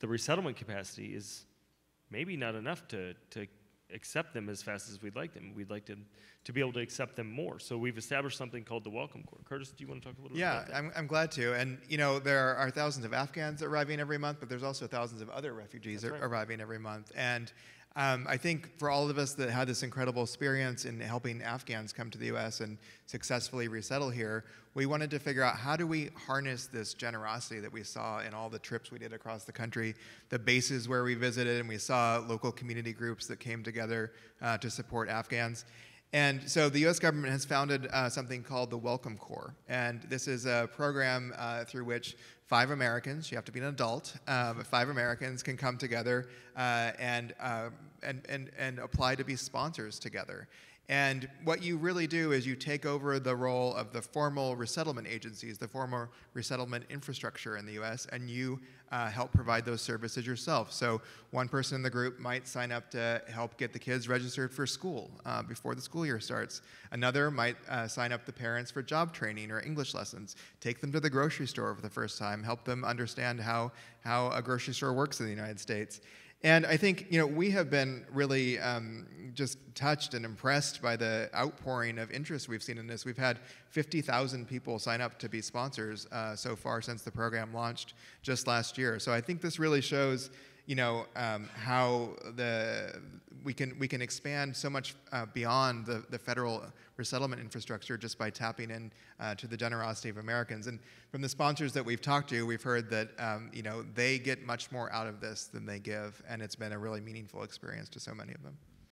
the resettlement capacity is maybe not enough to, to accept them as fast as we'd like them. We'd like to, to be able to accept them more. So we've established something called the Welcome Corps. Curtis, do you want to talk a little bit Yeah, about that? I'm, I'm glad to. And, you know, there are thousands of Afghans arriving every month, but there's also thousands of other refugees right. arriving every month. And um, I think for all of us that had this incredible experience in helping Afghans come to the U.S. and successfully resettle here, we wanted to figure out how do we harness this generosity that we saw in all the trips we did across the country, the bases where we visited, and we saw local community groups that came together uh, to support Afghans. And so the US government has founded uh, something called the Welcome Corps. And this is a program uh, through which five Americans, you have to be an adult, uh, but five Americans can come together uh, and, uh, and, and, and apply to be sponsors together. And what you really do is you take over the role of the formal resettlement agencies, the formal resettlement infrastructure in the US, and you uh, help provide those services yourself. So one person in the group might sign up to help get the kids registered for school uh, before the school year starts. Another might uh, sign up the parents for job training or English lessons, take them to the grocery store for the first time, help them understand how, how a grocery store works in the United States. And I think you know we have been really um, just touched and impressed by the outpouring of interest we've seen in this. We've had 50,000 people sign up to be sponsors uh, so far since the program launched just last year. So I think this really shows you know um, how the we can we can expand so much uh, beyond the, the federal resettlement infrastructure just by tapping in uh, to the generosity of Americans. And from the sponsors that we've talked to, we've heard that um, you know they get much more out of this than they give, and it's been a really meaningful experience to so many of them.